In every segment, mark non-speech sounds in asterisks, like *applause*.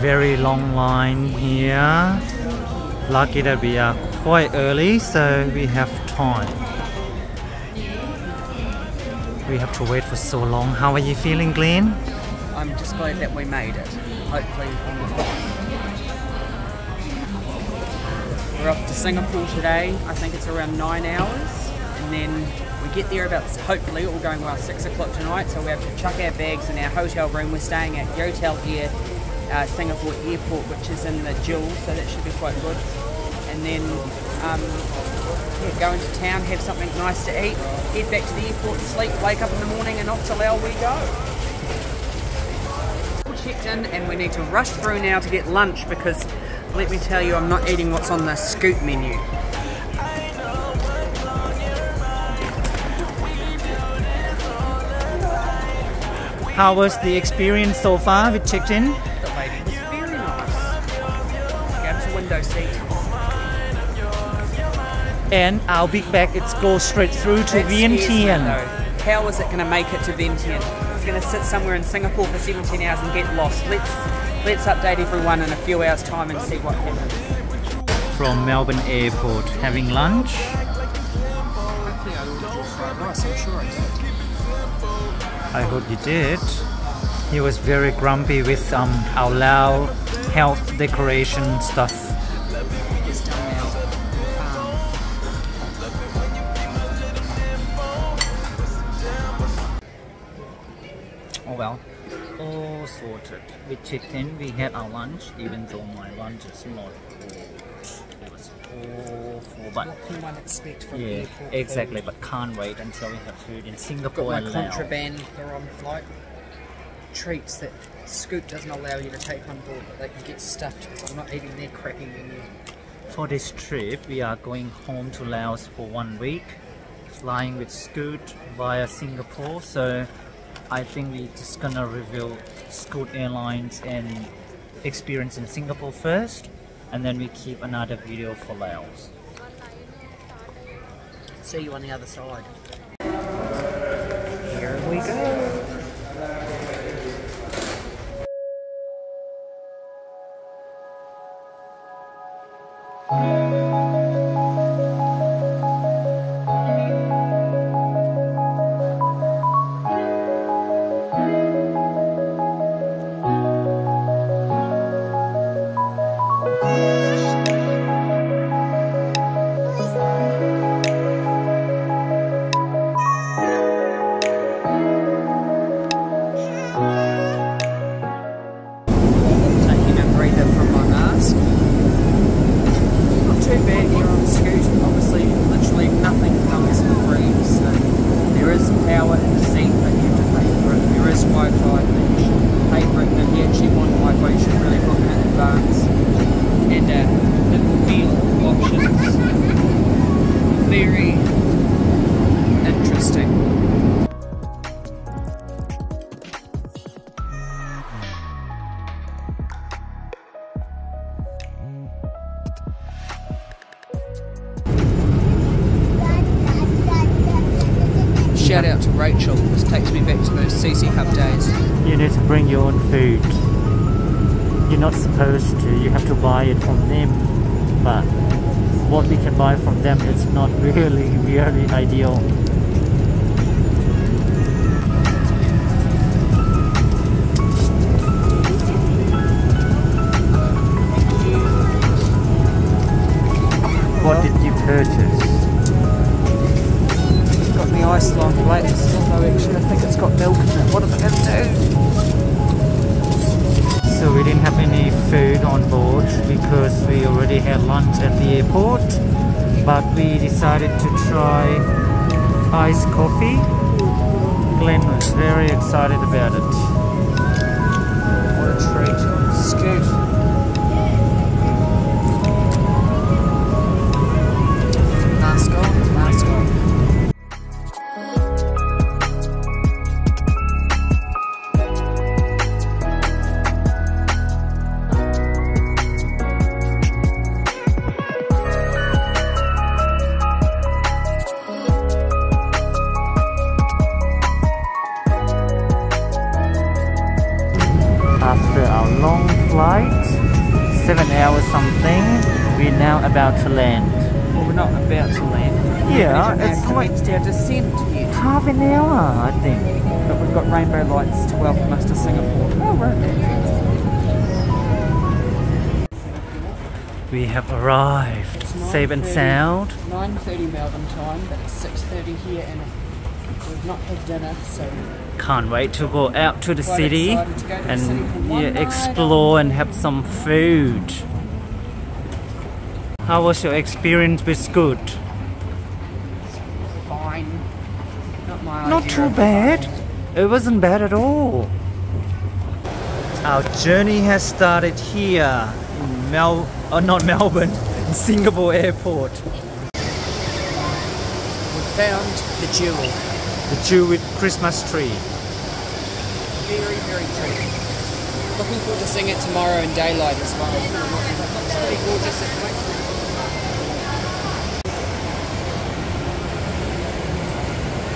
very long line here. Lucky that we are quite early, so we have time. We have to wait for so long. How are you feeling, Glenn? I'm just glad that we made it. Hopefully on the. We're off to Singapore today. I think it's around nine hours. And then we get there about, hopefully all going well, six o'clock tonight. So we have to chuck our bags in our hotel room. We're staying at Yotel Air uh, Singapore Airport, which is in the Jewel, so that should be quite good. And then um, yeah, go into town, have something nice to eat, head back to the airport, sleep, wake up in the morning, and off to Lao we go. All checked in, and we need to rush through now to get lunch because let me tell you, I'm not eating what's on the Scoot menu. How was the experience so far with checked-in? The And our big bag, it's go straight through to That Vientiane. though. How is it going to make it to Vientiane? It's going to sit somewhere in Singapore for 17 hours and get lost. Let's let's update everyone in a few hours' time and see what happens. From Melbourne Airport, having lunch. I ordered your fried rice. I'm sure I did. I hope you did. He was very grumpy with um, our Lao health decoration stuff. Well, all sorted. We checked in, we had our lunch, even though my lunch is not full. It was awful, but what can one expect from yeah, exactly. food? But can't wait until we have food in Got Singapore my and Laos. contraband for on flight. Treats that Scoot doesn't allow you to take on board, but they can get stuffed. because I'm not eating their crappy menu. For this trip, we are going home to Laos for one week, flying with Scoot via Singapore. So I think we're just gonna review Scoot Airlines and experience in Singapore first, and then we keep another video for Laos. See you on the other side. Here we go. Power in the seat, but you have to pay for it. There is Wi-Fi, but you should pay for it. And if you actually want Wi-Fi, you should really book it in advance. And uh, the meal options, very interesting. Out to Rachel. This takes me back to those CC Hub days. You need to bring your own food. You're not supposed to. You have to buy it from them. But what we can buy from them is not *laughs* really, really ideal. Because we already had lunch at the airport. But we decided to try iced coffee. Glenn was very excited about it. Rainbow lights to welcome us to Singapore. Oh, right. We have arrived. Safe and sound. 9.30 Melbourne time, but it's 6.30 here and we've not had dinner, so Can't wait to go out to the city to to the and city yeah, explore and have some food. How was your experience with Scoot? fine. Not my Not idea too bad. Fine. It wasn't bad at all. Our journey has started here in Mel, uh, not Melbourne, in Singapore airport. We found the jewel. The Jew with Christmas tree. Very, very pretty. Looking forward to seeing it tomorrow in daylight as well. It's pretty gorgeous at night.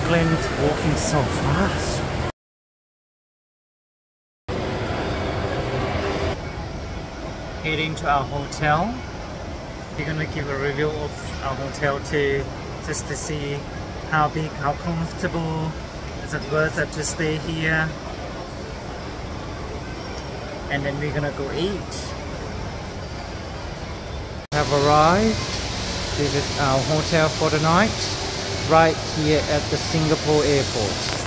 Glenn's walking so fast. Heading to our hotel. We're gonna give a review of our hotel too, just to see how big, how comfortable, is it worth it to stay here? And then we're gonna go eat. Have arrived. This is our hotel for the night right here at the Singapore airport.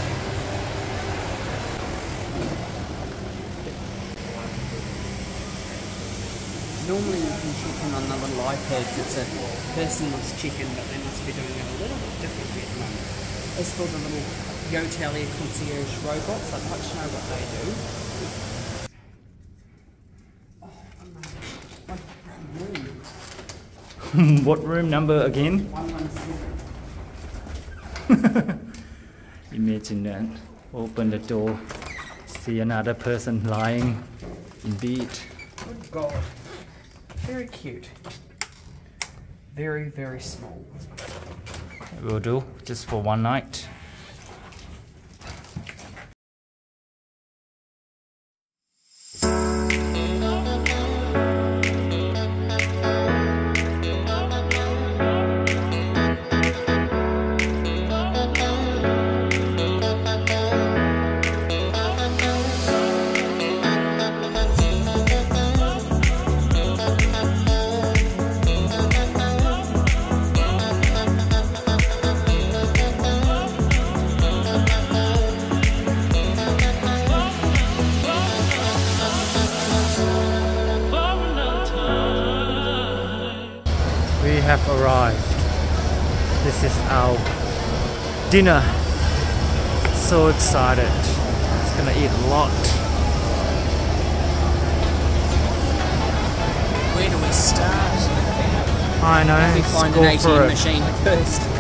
Normally you can check in on the little iPads, it's a personless check-in, but they must be doing it a little bit differently at the moment. As for the little Yotel Air concierge robots, I'd like to know what they do. Oh, *laughs* my what room number again? 117. *laughs* Imagine that. Open the door, see another person lying in bed. Good God. Very cute. Very, very small. Will do, just for one night. Dinner. So excited. It's gonna eat a lot. Where do we start? I know. We let's find an ATM machine first.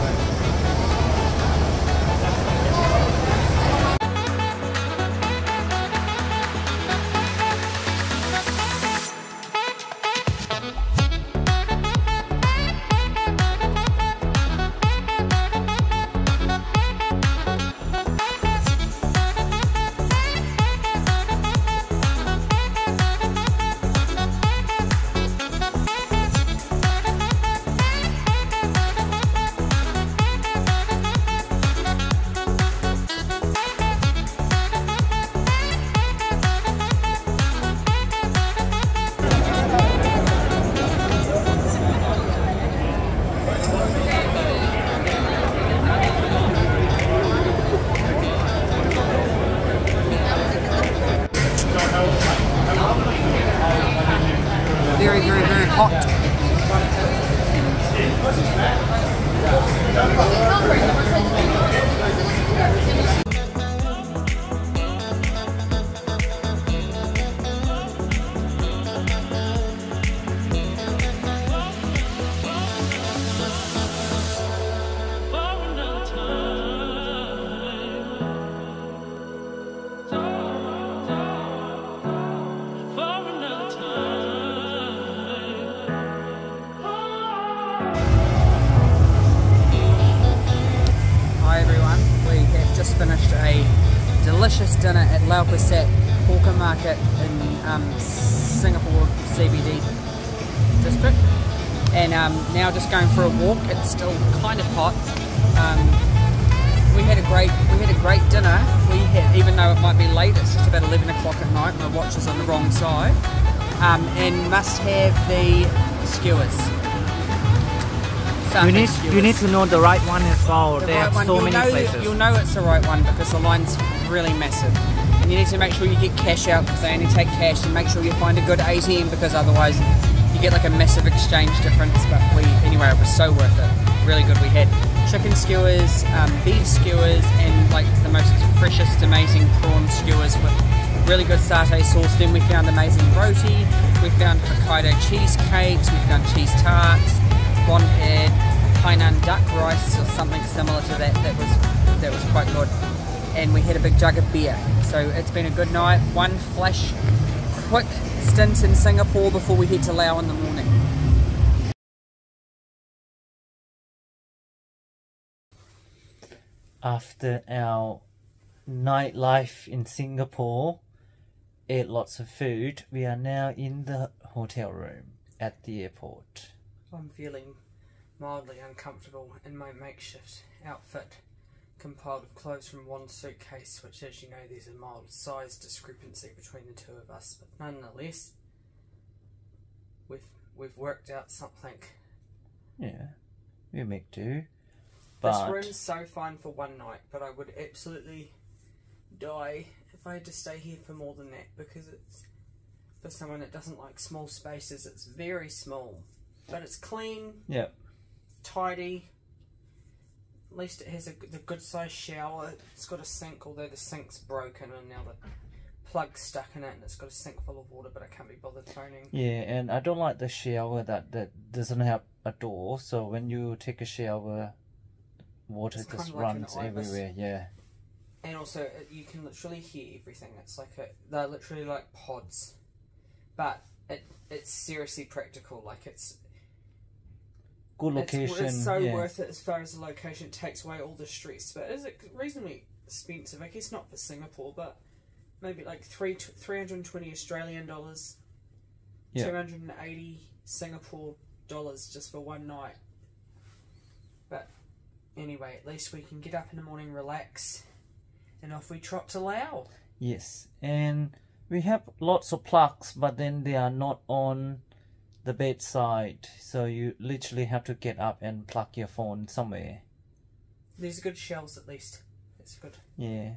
Very, very, very hot. Delicious dinner at Lau Pasat Hawker Market in um, Singapore CBD district and um, now just going for a walk. It's still kind of hot. Um, we had a great we had a great dinner. We had even though it might be late, it's just about 11 o'clock at night. My watch is on the wrong side, um, and must have the skewers. You need you need to know the right one as well. The they right have one, so you'll many know, places. You'll know it's the right one because the line's really massive. And you need to make sure you get cash out because they only take cash and make sure you find a good ATM because otherwise you get like a massive exchange difference. But we, anyway, it was so worth it. Really good. We had chicken skewers, um, beef skewers, and like the most freshest, amazing prawn skewers with really good satay sauce. Then we found amazing roti. We found Hokkaido cheesecakes. We found cheese tarts, bonpad, Hainan duck rice or something similar to that. That was that was quite good. And we had a big jug of beer. So it's been a good night. One flash, quick stint in Singapore before we head to Laos in the morning. After our nightlife in Singapore, ate lots of food. We are now in the hotel room at the airport. I'm feeling mildly uncomfortable in my makeshift outfit, compiled of clothes from one suitcase, which, as you know, there's a mild size discrepancy between the two of us, but nonetheless, we've we've worked out something. Yeah, we make do. This room's so fine for one night, but I would absolutely die if I had to stay here for more than that because it's for someone that doesn't like small spaces. It's very small, but it's clean, yeah, tidy. At least it has a the good sized shower. It's got a sink, although the sink's broken and now the plug's stuck in it, and it's got a sink full of water. But I can't be bothered phoning. yeah, and I don't like the shower that that doesn't have a door. So when you take a shower, water It's just of like runs everywhere. Yeah, And also, uh, you can literally hear everything. It's like a, they're literally like pods, but it it's seriously practical. Like it's good it's, location. it's so yeah. worth it as far as the location. It takes away all the stress, but it's reasonably expensive. I guess not for Singapore, but maybe like three three hundred twenty Australian dollars, Yeah. two hundred and eighty Singapore dollars just for one night. But anyway, at least we can get up in the morning, relax, and off we trot to Laos. Yes, and we have lots of plugs, but then they are not on the bedside. So you literally have to get up and plug your phone somewhere. These are good shells, at least. It's good. Yeah.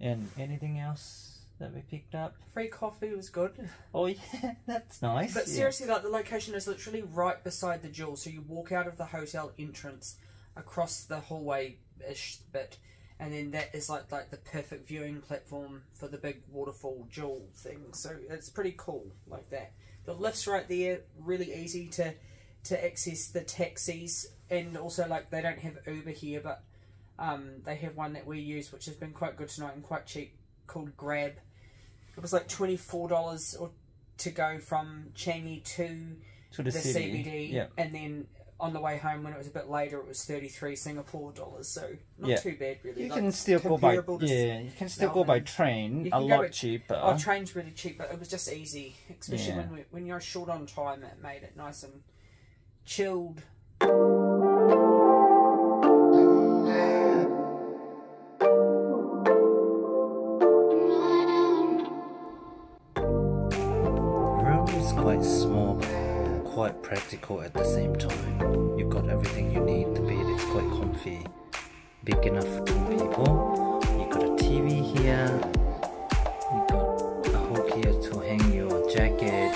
And anything else that we picked up? Free coffee was good. Oh *laughs* yeah, that's nice. But yeah. seriously, like the location is literally right beside the jewel. So you walk out of the hotel entrance, across the hallway ish bit, and then that is like like the perfect viewing platform for the big waterfall jewel thing. So it's pretty cool like that. The lift's right there, really easy to to access the taxis, and also like they don't have Uber here, but um, they have one that we use, which has been quite good tonight and quite cheap, called Grab. It was like twenty four dollars or to go from Changi to to the, the, city. CBD, Yeah. and then on the way home when it was a bit later, it was thirty three Singapore dollars. So not Yeah. too bad really. You Like, can still go by yeah. You can still go by train. A lot by- cheaper. Oh, train's really cheap, but it was just easy, especially Yeah. when we, when you're short on time. It made it nice and chilled. Quite practical at the same time. You've got everything you need. The bed is quite comfy, big enough for two people. You've got a TV here. You've got a hook here to hang your jacket.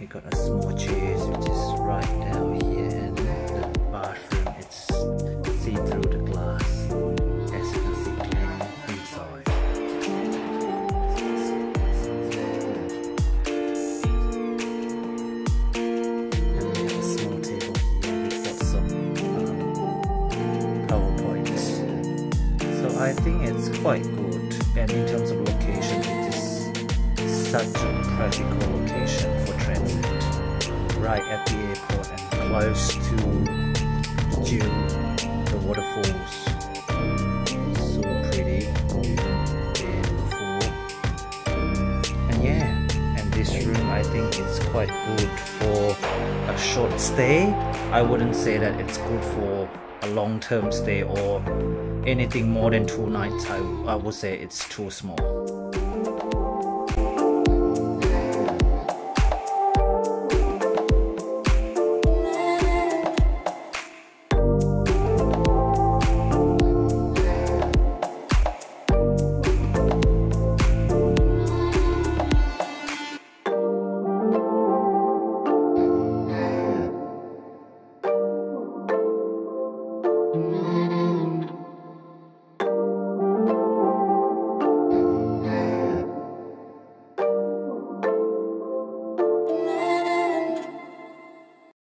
You've got a small chair airport and close to Jew, the waterfalls. So pretty. Beautiful. And yeah, and this room I think it's quite good for a short stay. I wouldn't say that it's good for a long-term stay or anything more than two nights. I, I would say it's too small.